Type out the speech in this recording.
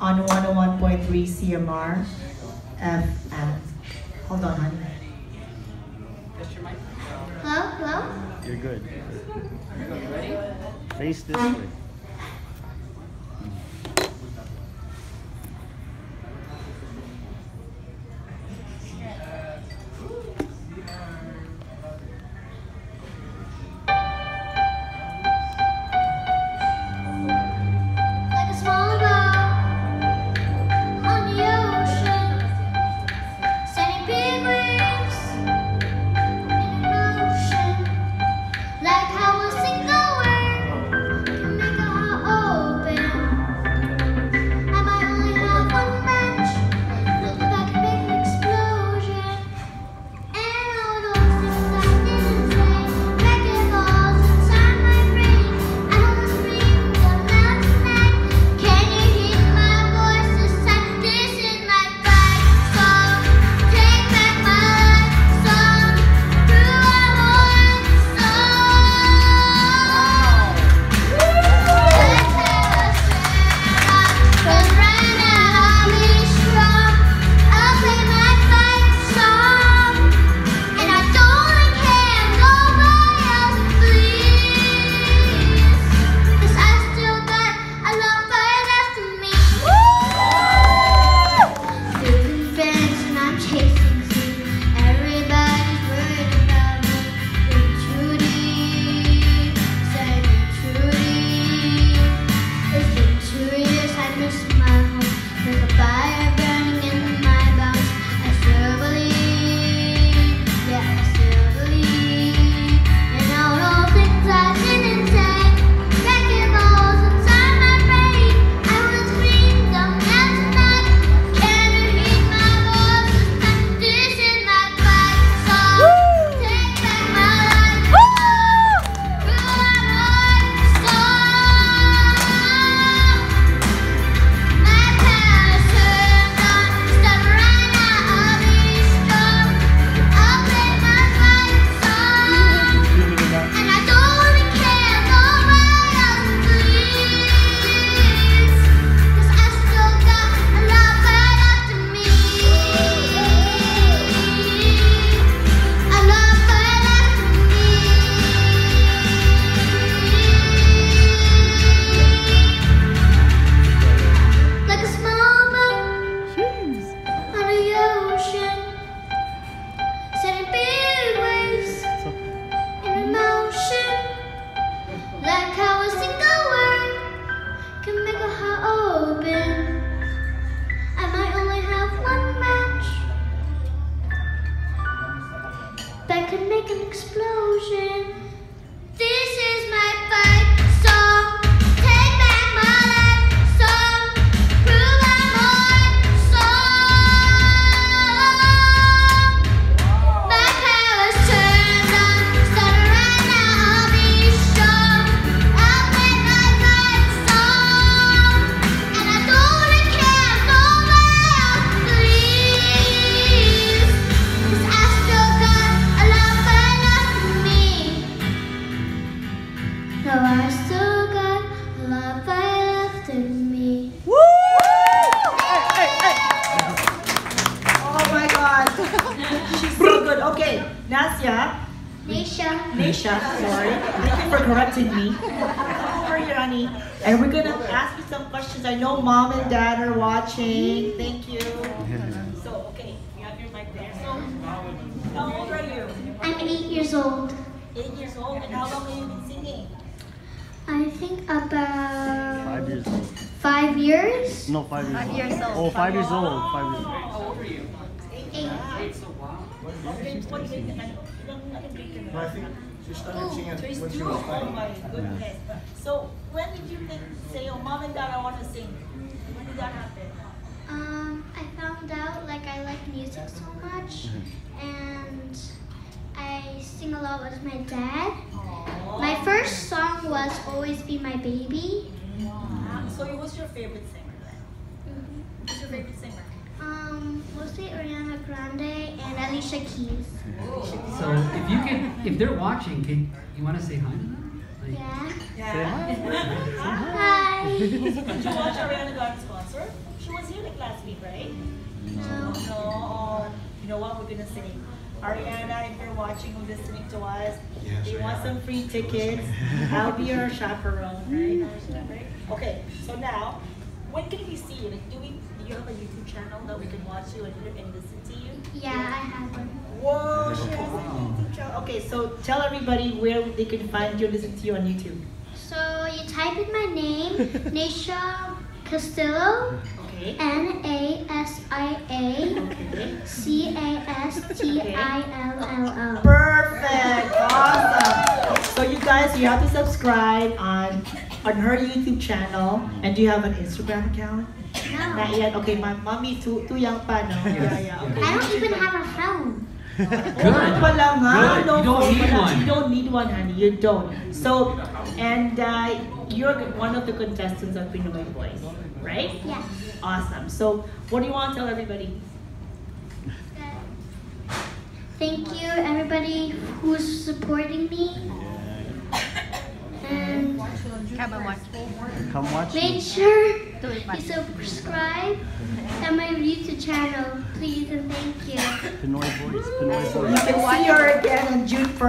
on 101.3 CMR FM. Hold on, honey. Hello? Hello? You're good. Face this way. Nasya. Nisha. Nisha, sorry. Thank you for correcting me. Come over here, honey. And we're gonna ask you some questions. I know mom and dad are watching. Thank you. So, okay, you have your mic there. So, how old are you? I'm eight years old. Eight years old. And how long have you been singing? I think about Five years old. five years. No, five years old. Oh, five years old. Five years old. Eight. Okay, what grade ka na? Ilang ilang grade ka na? I think she started singing Phase when she two. was Oh five. my goodness. So, when did you think, say, oh, mom and dad, I want to sing? When did that happen? Um, I found out like I like music so much, and I sing a lot with my dad. Aww. My first song was "Always Be My Baby." Ah, So, who's your favorite singer then? Who's your favorite singer? Um, mostly Ariana Grande and Alicia Keys. So if you can, if they're watching, can you want to say hi to them? Like, yeah. yeah. Say hi. hi. Did you watch Ariana Grande's concert? She was here like last week, right? No. No. Um, you know what we're gonna say? Ariana, if you're watching or listening to us, yes, you want some free tickets, I'll be your chaperone, right? Okay, so now, when can we see you? Like, do we you have a YouTube channel that we can watch you and, and listen to you? Yeah, I have one. Whoa, she has a YouTube channel. Okay, so tell everybody where they can find you and listen to you on YouTube. So you type in my name, Nasia Castillo, Okay. N A S I A Okay. C A S T I L L O. Perfect. Awesome. So you guys, you have to subscribe on on her YouTube channel. And do you have an Instagram account? Not No, yet. Okay, my mommy too too young pa no. Yeah, yeah. Okay. I don't even have a phone. Good. Pa lang, ha? Good. No You don't need pa one. You don't need one, honey. You don't. So, and uh, you're one of the contestants of Pinoy Boys, right? Yes. Awesome. So, what do you want to tell everybody? Thank you, everybody who's supporting me. And Come and watch. Come watch make me. sure Do you subscribe to my YouTube channel, please, and thank you. Pinoy Boys, Pinoy You can see her again on June 1st.